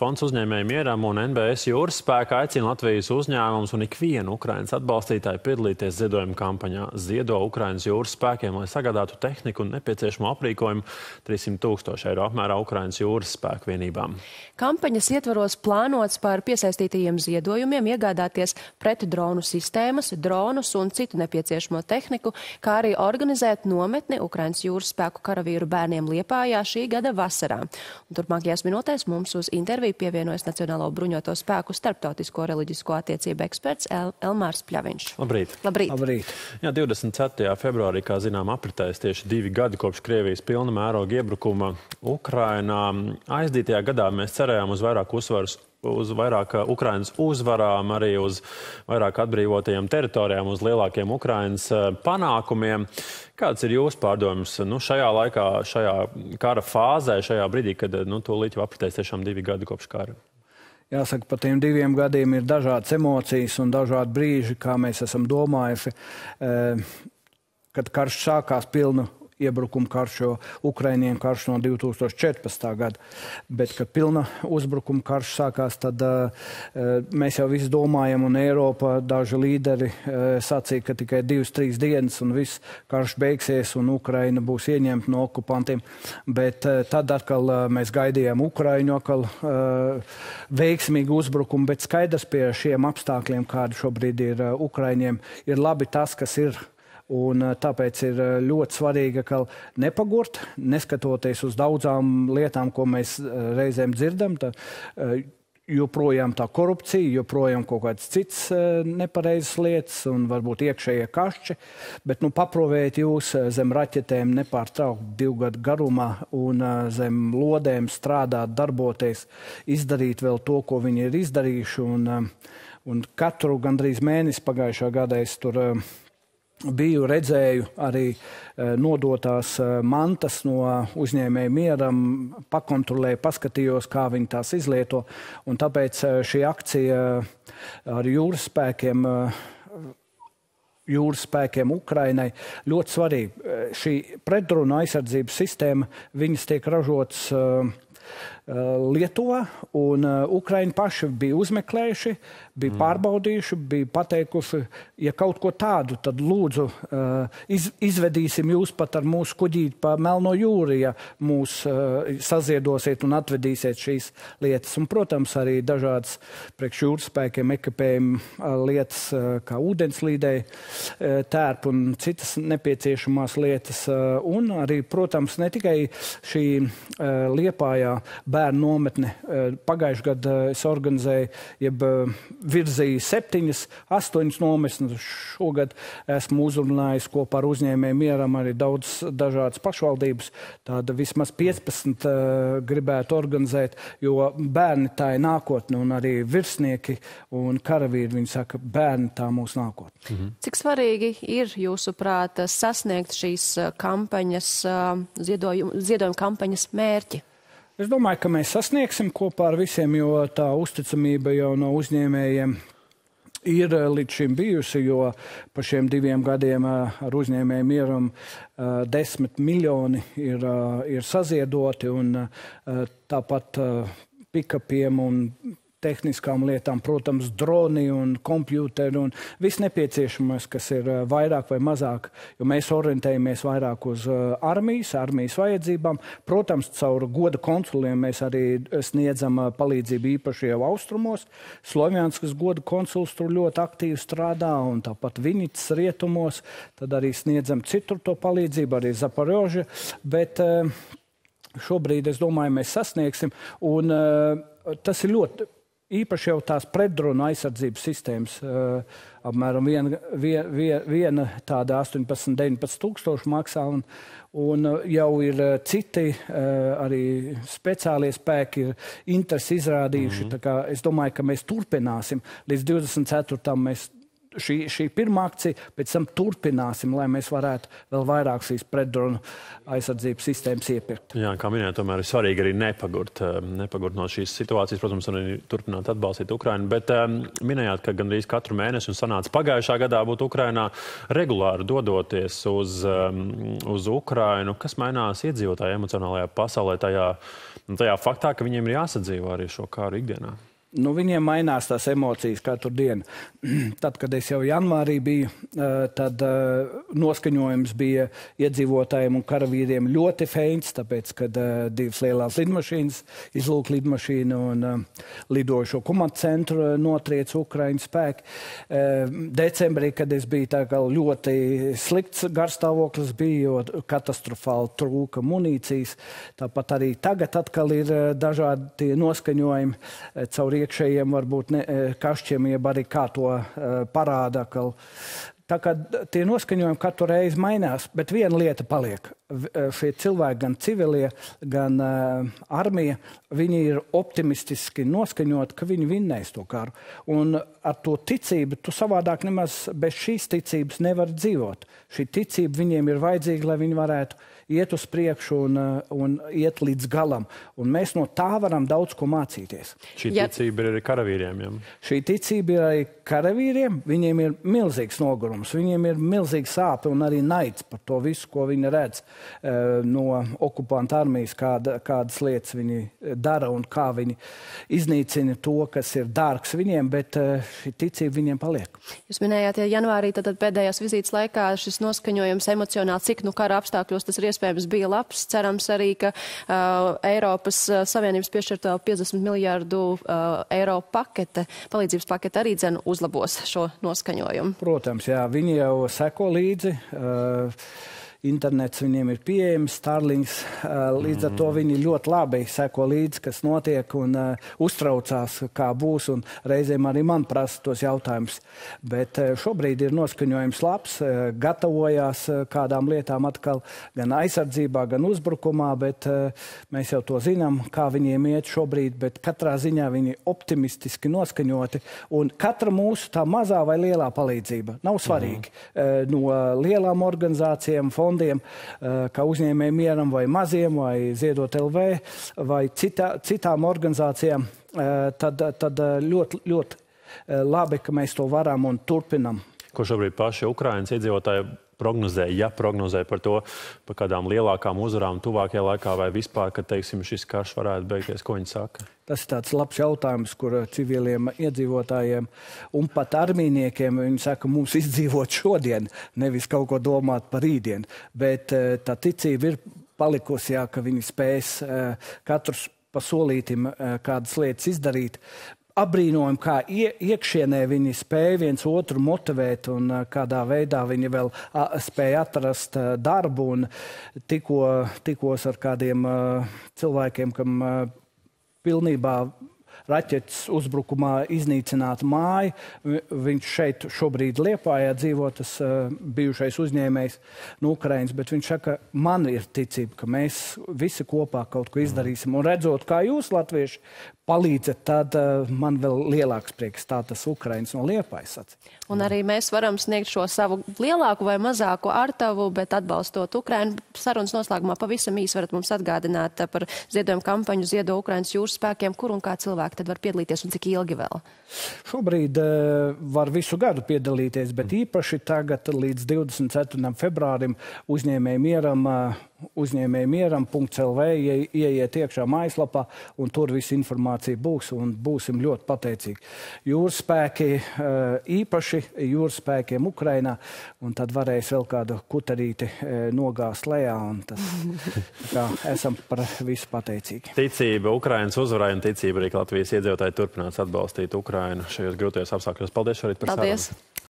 Fonds uzņēmēju mieram un NBS jūras spēka aicina Latvijas uzņēmumus un ikvienu Ukrainas atbalstītāju piedalīties ziedojuma kampaņā Ziedo Ukrainas jūras spēkiem, lai sagādātu tehniku un nepieciešamo aprīkojumu 300 tūkstoši eiro apmērā Ukrainas jūras spēku vienībām. Kampaņas ietvaros plānots par piesaistītajiem ziedojumiem iegādāties pretdronu sistēmas, dronus un citu nepieciešamo tehniku, kā arī organizēt nometni Ukrainas jūras spēku karavīru bērniem Liepājā šī gada vasarā. Un turpmākajās minūtēs mums uz interviju pievienojas Nacionālo bruņoto spēku starptautisko reliģisko attiecību eksperts El Elmārs Pļaviņš. Labrīt! Labrīt. Labrīt. Jā, 24. februārī, kā zinām, apritēs tieši divi gadi kopš Krievijas pilna mēroga iebrukuma Ukrainā. Aizdītajā gadā mēs cerējām uz vairāk uzsvaru uz vairāk uh, Ukrainas uzvarām, arī uz vairāk atbrīvotajām teritorijām, uz lielākiem Ukrainas uh, panākumiem. Kāds ir jūsu pārdoms nu, šajā laikā, šajā kara fāzē, šajā brīdī, kad nu, tūlīt jau apritēs tiešām divi gadi kopš kara? Jāsaka, par tiem diviem gadiem ir dažādas emocijas un dažādi brīži, kā mēs esam domājuši. Kad karš sākās pilnu iebrukuma karš, jo Ukraiņiem karš no 2014. gada. Bet, kad pilna uzbrukuma karš sākās, tad uh, mēs jau visi domājam, un Eiropa daži līderi uh, sacīja, ka tikai divas, trīs dienas un viss karš beigsies un Ukraina būs ieņemta no okupantiem. Bet uh, tad atkal mēs gaidījām Ukraiņu atkal veiksmīgu uzbrukumu, bet skaidrs pie šiem apstākļiem, kādi šobrīd ir Ukraiņiem, ir labi tas, kas ir Un, tāpēc ir ļoti svarīgi, ka nepagurt, neskatoties uz daudzām lietām, ko mēs reizēm dzirdam. Tā, joprojām tā korupcija, joprojām kaut kādas citas nepareizas lietas un varbūt iekšējie kašķi. Bet nu, paprovējiet jūs zem raķetēm nepārtraukti divu gadu garumā un zem lodēm strādāt, darboties, izdarīt vēl to, ko viņi ir izdarījuši. Un, un katru gandrīz mēnesi pagājušā gadā es tur biju redzēju arī e, nodotās e, mantas no uzņēmēja mieram, pakontrolēju, paskatījos, kā viņi tās izlieto. Un tāpēc e, šī akcija ar jūras spēkiem jūras spēkiem Ukrainai ļoti svarīga. Šī pretdrona aizsardzības sistēma, viņas tiek ražotas uh, Lietuvā, un Ukraiņi paši bija uzmeklējuši, bija mm. pārbaudījuši, bija pateikuši, ja kaut ko tādu, tad lūdzu iz, izvedīsim jūs pat ar mūsu kuģīti pa Melno jūru, ja mūs saziedosiet un atvedīsiet šīs lietas. Un, protams, arī dažādas priekš jūras spēkiem ekipējuma lietas, kā ūdenslīdēji tērp un citas nepieciešamās lietas. Un arī, protams, ne tikai šī Liepājā bērnu nometne. Eh, Pagājušajā gadā eh, es organizēju, jeb eh, virzīju septiņas, astoņas nometnes. Šogad esmu uzrunājis kopā ar uzņēmējiem mieram arī daudz dažādas pašvaldības. Tāda vismaz 15 gribētu organizēt, jo bērni tā ir nākotne un arī virsnieki un karavīri, viņi saka, bērni tā mūsu nākotne. Mhm. Cik svarīgi ir jūsuprāt sasniegt šīs kampaņas, ziedojuma, ziedojuma kampaņas mērķi? Es domāju, ka mēs sasniegsim kopā ar visiem, jo tā uzticamība jau no uzņēmējiem ir eh, līdz šim bijusi, jo pa šiem diviem gadiem eh, ar uzņēmēju mieram eh, desmit miljoni ir, ir saziedoti un tāpat pikapiem un tehniskām lietām, protams, droni un kompjuteri un viss nepieciešamais, kas ir eh, vairāk vai mazāk, jo mēs orientējamies vairāk uz eh, armijas, armijas vajadzībām. Protams, caur goda konsuliem mēs arī sniedzam eh, palīdzību īpaši jau austrumos. Slovjanskas goda konsuls tur ļoti aktīvi strādā un tāpat Vinicas rietumos, tad arī sniedzam citur to palīdzību, arī Zaporoža, bet šobrīd es domāju, mēs sasniegsim un tas ir ļoti īpaši jau tās pretdrona aizsardzības sistēmas, uh, apmēram viena, vien, vien, viena tāda 18, 19 tūkstoši maksā, un, un jau ir uh, citi uh, arī speciālie spēki ir interesi izrādījuši. Mm -hmm. Es domāju, ka mēs turpināsim līdz 24. mēs šī, šī pirmā akcija, pēc tam turpināsim, lai mēs varētu vēl vairāk šīs pretdronu aizsardzības sistēmas iepirkt. Jā, kā minējāt, tomēr ir svarīgi arī nepagurt, eh, nepagurt no šīs situācijas, protams, un arī turpināt atbalstīt Ukrainu. Bet um, minējāt, ka gandrīz katru mēnesi un sanāca pagājušā gadā būt Ukrainā regulāri dodoties uz, um, uz Ukrainu. Kas mainās iedzīvotāju emocionālajā pasaulē tajā, tajā faktā, ka viņiem ir jāsadzīvo arī šo kāru ikdienā? Nu, viņiem mainās tās emocijas katru dienu. tad, kad es jau janvārī biju, eh, tad eh, noskaņojums bija iedzīvotājiem un karavīriem ļoti feins, tāpēc, kad eh, divas lielās lidmašīnas, izlūk lidmašīnu un lidošo komandu centru notriec Ukraiņu spēki. Decembrī, kad es biju tā kā ļoti slikts garstāvoklis bija, jo katastrofāli trūka munīcijas, tāpat arī tagad atkal ir dažādi noskaņojumi caur iekšējiem varbūt ne, e, kašķiem, jeb arī kā to uh, parāda. Ka, tā kā tie noskaņojumi katru reizi mainās, bet viena lieta paliek. E, šie cilvēki, gan civilie, gan uh, armija, viņi ir optimistiski noskaņoti, ka viņi vinnēs to karu. Un ar to ticību tu savādāk nemaz bez šīs ticības nevar dzīvot. Šī ticība viņiem ir vajadzīga, lai viņi varētu iet uz priekšu un, uh, un iet līdz galam. Un mēs no tā varam daudz ko mācīties. Šī ticība ja. ir arī karavīriem. Ja? Šī ticība ir arī karavīriem. Viņiem ir milzīgs nogurums, viņiem ir milzīga sāpe un arī naids par to visu, ko viņi redz uh, no okupanta armijas, kāda, kādas lietas viņi dara un kā viņi iznīcina to, kas ir dārgs viņiem, bet šī ticība viņiem paliek. Jūs minējāt, ja janvārī tad, tad pēdējās vizītes laikā šis noskaņojums emocionāli, cik nu kara apstākļos tas ir iespējams iespējams bija labs. Cerams arī, ka uh, Eiropas uh, Savienības piešķirto 50 miljārdu uh, eiro pakete, palīdzības pakete arī dzen uzlabos šo noskaņojumu. Protams, jā, viņi jau seko līdzi. Uh, internets viņiem ir pieejams, Starlings. Līdz ar to mm. viņi ļoti labi seko līdzi, kas notiek un uh, uztraucās, kā būs. Reizēm arī man prasa tos jautājumus. Bet uh, šobrīd ir noskaņojums labs, uh, gatavojās kādām lietām atkal gan aizsardzībā, gan uzbrukumā, bet mēs jau to zinām, kā viņiem iet šobrīd. Bet katrā ziņā viņi optimistiski noskaņoti. Un katra mūsu tā mazā vai lielā palīdzība nav svarīga. Mm. No lielām organizācijām, fondiem fondiem, eh, kā uzņēmējiem mieram vai maziem, vai ziedot LV, vai citā, citām organizācijām, eh, tad, tad eh, ļoti, ļoti labi, ka mēs to varam un turpinam. Ko šobrīd paši Ukraiņas iedzīvotāji prognozē, ja prognozē par to, par kādām lielākām uzvarām tuvākajā laikā vai vispār, ka teiksim, šis karš varētu beigties, ko viņi saka? Tas ir tāds labs jautājums, kur civiliem iedzīvotājiem un pat armīniekiem viņi saka, mums izdzīvot šodien, nevis kaut ko domāt par rītdienu. Bet eh, tā ticība ir palikusi, jā, ka viņi spēs eh, katrs pa solītim eh, kādas lietas izdarīt, apbrīnojam, kā ie, iekšienē viņi spēja viens otru motivēt un kādā veidā viņi vēl spēja atrast a, darbu. Tikko, tikos ar kādiem a, cilvēkiem, kam pilnībā raķetes uzbrukumā iznīcināta māja. Viņš šeit šobrīd Liepājā dzīvo, tas uh, bijušais uzņēmējs no Ukrainas, bet viņš saka, man ir ticība, ka mēs visi kopā kaut ko izdarīsim. Un redzot, kā jūs, latvieši, palīdzat, tad uh, man vēl lielāks prieks tā tas Ukrainas no Liepājas. Un arī mēs varam sniegt šo savu lielāku vai mazāku ārtavu, bet atbalstot Ukrainu. Sarunas noslēgumā pavisam īsi varat mums atgādināt par ziedojumu kampaņu Ziedo Ukrainas jūras spēkiem, kur un kā cilvēki tad var piedalīties un cik ilgi vēl? Šobrīd uh, var visu gadu piedalīties, bet īpaši tagad līdz 24. februārim uzņēmēji mieram uh, uzņēmēji mieram.lv, ieiet iekšā mājaslapā, un tur viss informācija būs, un būsim ļoti pateicīgi. Jūras spēki eh, īpaši jūras spēkiem Ukrainā, un tad varēs vēl kādu kutarīti eh, nogāzt lejā, un tas, kā, esam par visu pateicīgi. Ticība Ukrainas uzvarai un ticība arī Latvijas iedzīvotāji turpinās atbalstīt Ukrainu šajos grūtajos apstākļos. Paldies šorīt par sarunu.